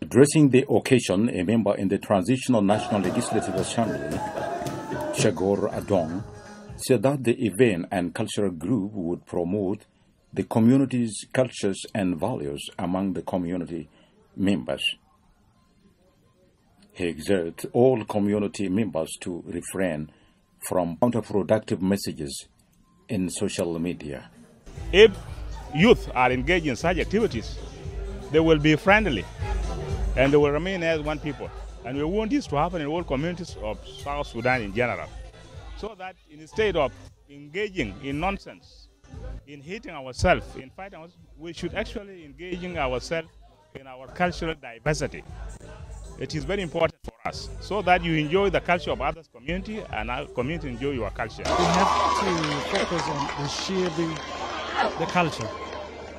Addressing the occasion, a member in the Transitional National Legislative Assembly, Shagor Adong, said that the event and cultural group would promote the community's cultures and values among the community members. He exhorted all community members to refrain from counterproductive messages in social media. If youth are engaged in such activities, they will be friendly and they will remain as one people. And we want this to happen in all communities of South Sudan in general. So that instead of engaging in nonsense, in hating ourselves, in fighting ourselves, we should actually engaging ourselves in our cultural diversity. It is very important for us so that you enjoy the culture of others community and our community enjoy your culture. We have to focus on reshaping the culture.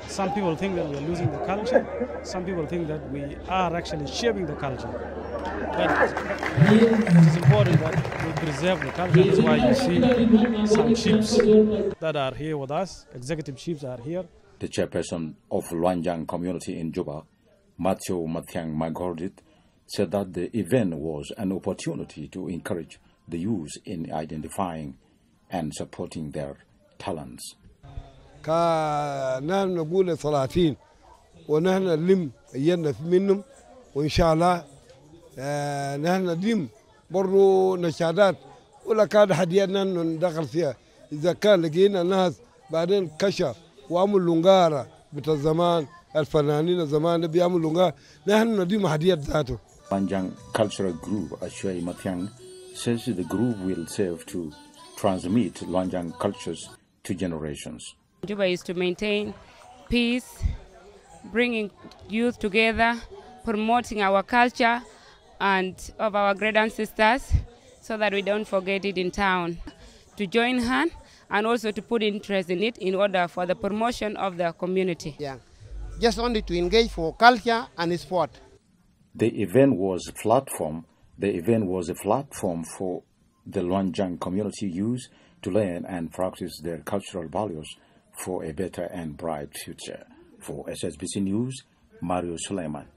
Some people think that we are losing the culture. Some people think that we are actually shaping the culture. But it is important that we preserve the culture. That's why you see some chiefs that are here with us. Executive chiefs are here. The chairperson of Luacjang community in Juba, Matthew Mathiang Magordit, said that the event was an opportunity to encourage the youth in identifying and supporting their talents. كنحن نقول ثلاثين ونحن نلم يدنا منهم وإن شاء الله آه، نحن نلم برضو نشادات. ولا كاد حدياتنا ندخل فيها. إذا كان لقينا ناس بعدين كشف وعملوا لنقارة بتاع زمان الفنانين زمان بيعملوا لنقارة نحن نديم حديات ذاته. Luanjang Cultural Group, Ashwai Mathiang, says the group will serve to transmit Luanjang cultures to generations. Juba is to maintain peace, bringing youth together, promoting our culture and of our great ancestors so that we don't forget it in town. To join hand and also to put interest in it in order for the promotion of the community. Yeah. Just only to engage for culture and sport. The event was a platform. The event was a platform for the Luacjang community youth to learn and practice their cultural values for a better and bright future. For SSBC News, Mario Suleiman.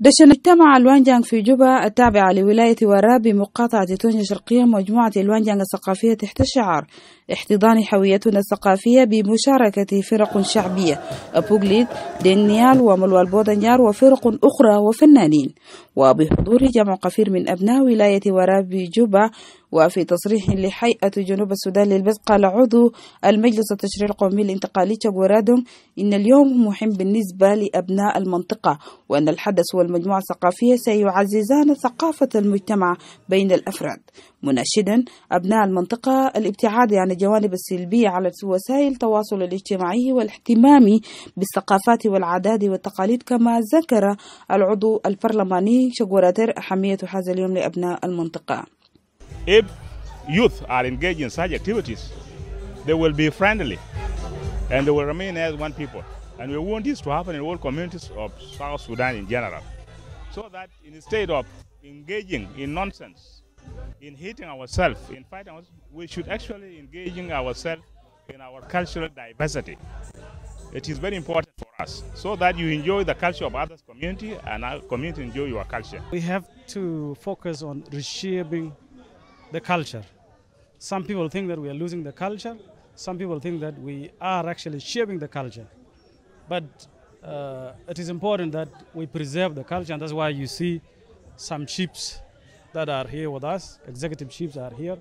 دشن اجتمع الوانجانغ في جوبا التابعة لولاية وراب بمقاطعة تونجا الشرقية مجموعة الوانجانغ الثقافية تحت شعار احتضان حويتنا الثقافية بمشاركة فرق شعبية أبوغليد دينيال وملوال بودنيار وفرق أخرى وفنانين وبحضور جمع قفير من أبناء ولاية وراب جوبا وفي تصريح لحيئة جنوب السودان للبث قال عضو المجلس التشريعي القومي الانتقالي تشاغورادون إن اليوم مهم بالنسبة لأبناء المنطقة وأن الحدث والمجموعة الثقافية سيعززان ثقافة المجتمع بين الأفراد. مناشدا أبناء المنطقة الابتعاد عن الجوانب السلبية على وسائل التواصل الاجتماعي والاهتمام بالثقافات والعادات والتقاليد كما ذكر العضو البرلماني شاغوراتر أهمية هذا اليوم لأبناء المنطقة. If youth are engaged in such activities, they will be friendly and they will remain as one people. And we want this to happen in all communities of South Sudan in general. So that instead of engaging in nonsense, in hating ourselves, in fighting ourselves, we should actually engaging ourselves in our cultural diversity. It is very important for us so that you enjoy the culture of others community and our community enjoy your culture. We have to focus on reshaping the culture. Some people think that we are losing the culture. Some people think that we are actually shaping the culture. But uh, it is important that we preserve the culture, and that's why you see some chiefs that are here with us. Executive chiefs are here.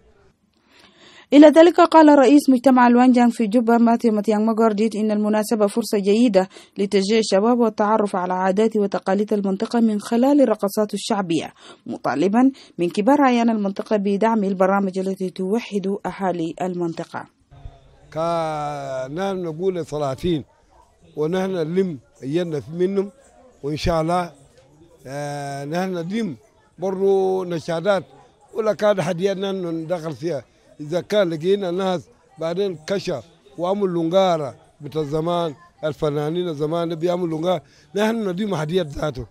إلى ذلك قال رئيس مجتمع الوانجانغ في جوبا ماتيو ماتيانغ ماغورديت إن المناسبة فرصة جيدة لتشجيع الشباب والتعرف على عادات وتقاليد المنطقة من خلال الرقصات الشعبية مطالبا من كبار أعيان المنطقة بدعم البرامج التي توحد أهالي المنطقة. كنحن نقول ثلاثين ونحن نلم يدنا منهم وإن شاء الله آه، نحن نلم برضو نشادات ولا كاد حدياتنا ندخل فيها. إذا كان لقينا ناس بعدين كشف وعملوا لنقارة بتاع زمان الفنانين زمان بيعملوا لنقارة نحن نديم حديات ذاته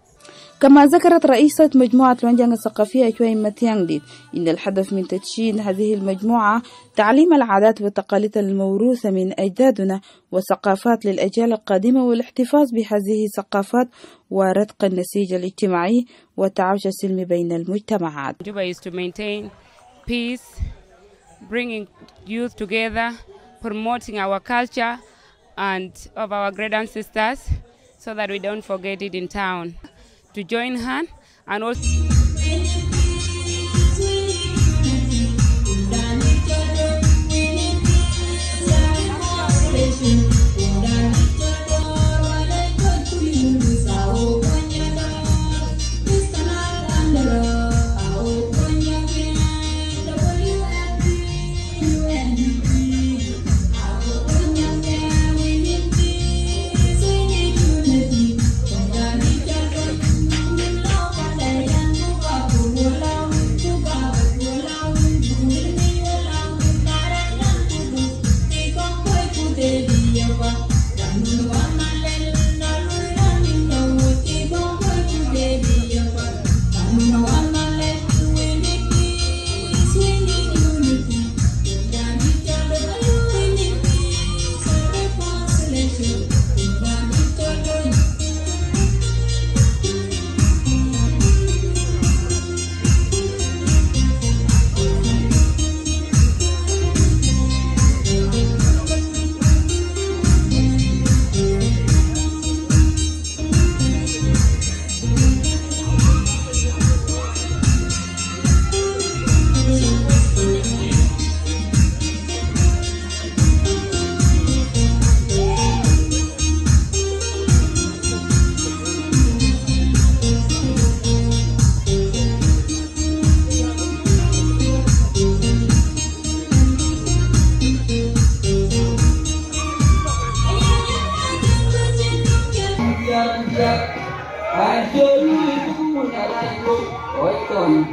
كما ذكرت رئيسة مجموعة لونجان الثقافية كوين ماتيانغديت إن الهدف من تدشين هذه المجموعة تعليم العادات والتقاليد الموروثة من أجدادنا وثقافات للأجيال القادمة والاحتفاظ بهذه الثقافات ورتق النسيج الاجتماعي والتعايش السلمي بين المجتمعات. Juba is to maintain peace, bringing youth together, promoting our culture and of our great ancestors so that we don't forget it in town. To join hand and also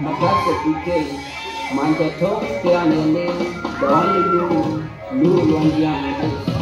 matatke ditu mantetzo tia neme bai ditu lu lu